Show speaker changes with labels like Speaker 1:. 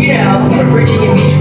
Speaker 1: you know, Virginia Beach